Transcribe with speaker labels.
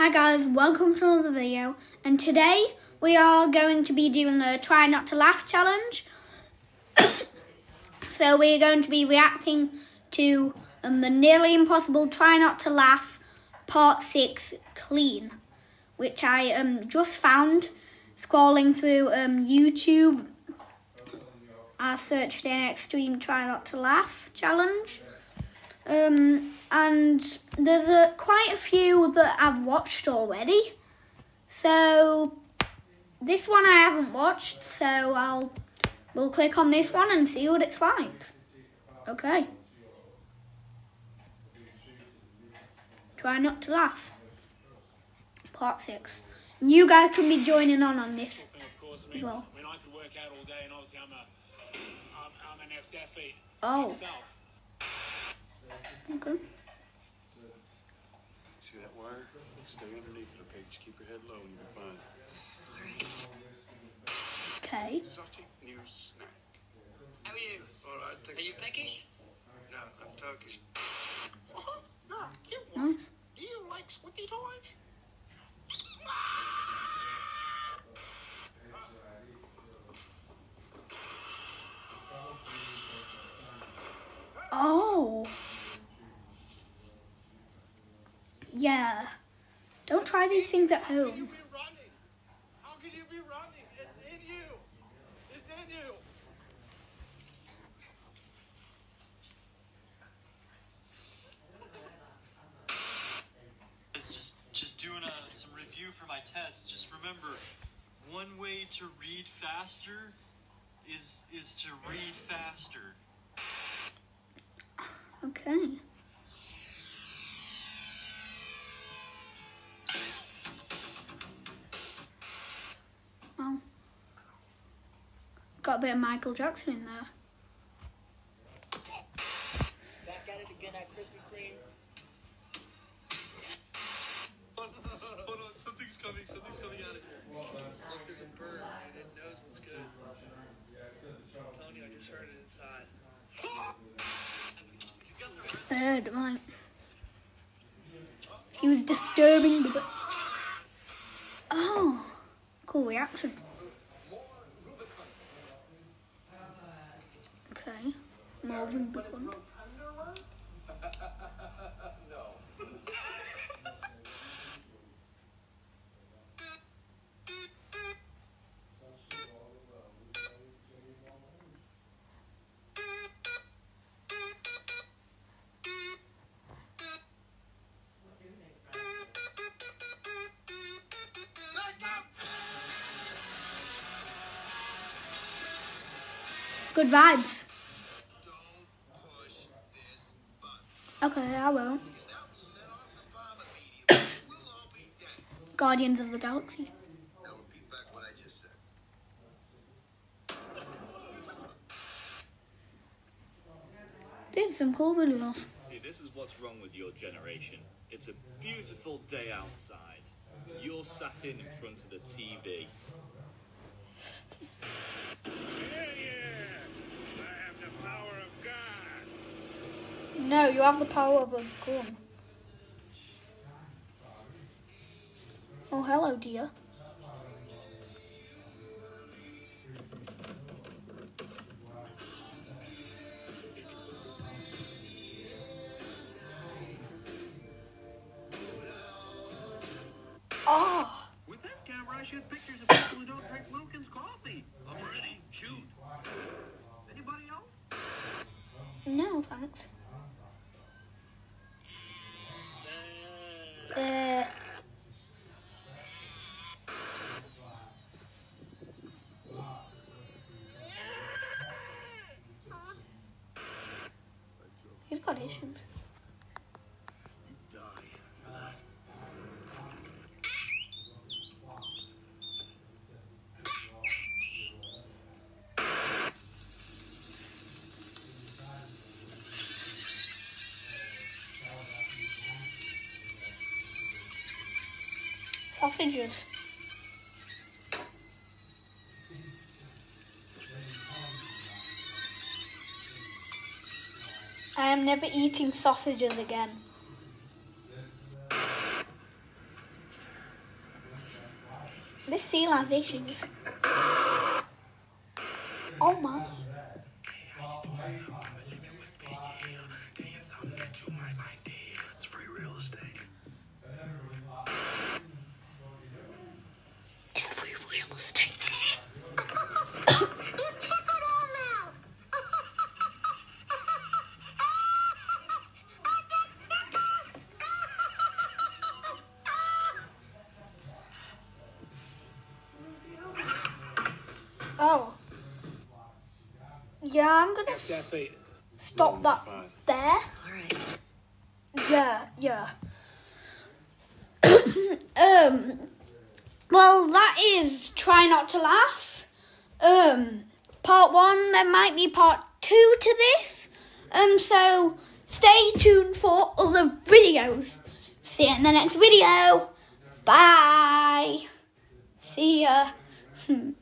Speaker 1: Hi guys, welcome to another video and today we are going to be doing a try not to laugh challenge. so we're going to be reacting to um, the nearly impossible try not to laugh part 6 clean which I um, just found scrolling through um, YouTube. I searched in extreme try not to laugh challenge. Um, and there's a, quite a few that I've watched already. So this one I haven't watched, so I'll we'll click on this one and see what it's like. Okay. Try not to laugh. Part six. And you guys can be joining on on this as well.
Speaker 2: I I could work out all day, and obviously I'm a, I'm, I'm an ex-athlete
Speaker 1: Oh.
Speaker 2: Myself.
Speaker 1: Okay.
Speaker 3: See that wire? Stay underneath it, okay? Just keep your head low and you're fine.
Speaker 1: Okay.
Speaker 3: Exotic new snack.
Speaker 4: How are you?
Speaker 3: All right, take
Speaker 4: Are you Turkish?
Speaker 3: No, I'm Turkish.
Speaker 4: no, cute one.
Speaker 1: Nice.
Speaker 4: Do you like squeaky toys?
Speaker 1: Yeah. Don't try these things at home.
Speaker 4: be running. How can you be running? It's in you. It's in you.
Speaker 5: is just just doing a, some review for my test. Just remember, one way to read faster is is to read faster.
Speaker 1: Okay. Got a bit of Michael Jackson in there.
Speaker 4: Back at it again at Krispy Kreme.
Speaker 5: Hold on, something's coming. Something's coming out of here. Look, there's a bird and it knows what's good. I'm telling you, I just heard it inside.
Speaker 1: Third, right. He was disturbing the. bu- Oh, cool reaction. Okay, more Rubicon. Good vibes.
Speaker 4: Don't push this button.
Speaker 1: Okay, I won't.
Speaker 4: Because that will set off the vomit medium. we'll all I will.
Speaker 1: Guardians of the Galaxy. Did some cool videos.
Speaker 6: See, this is what's wrong with your generation. It's a beautiful day outside. You're sat in in front of the TV.
Speaker 1: No, you have the power of a gun. Oh, hello, dear. Oh,
Speaker 7: With this camera, I shoot pictures of people who don't drink Wilkins coffee. I'm ready. Shoot. Anybody else?
Speaker 1: no, thanks. Got issues. Sausages. I am never eating sausages again. This civilization. Oh my. Oh. Yeah, I'm gonna stop that
Speaker 3: Five.
Speaker 1: there. Yeah, yeah. um, well, that is try not to laugh. Um, part one. There might be part two to this. Um, so stay tuned for other videos. See you in the next video. Bye. See ya.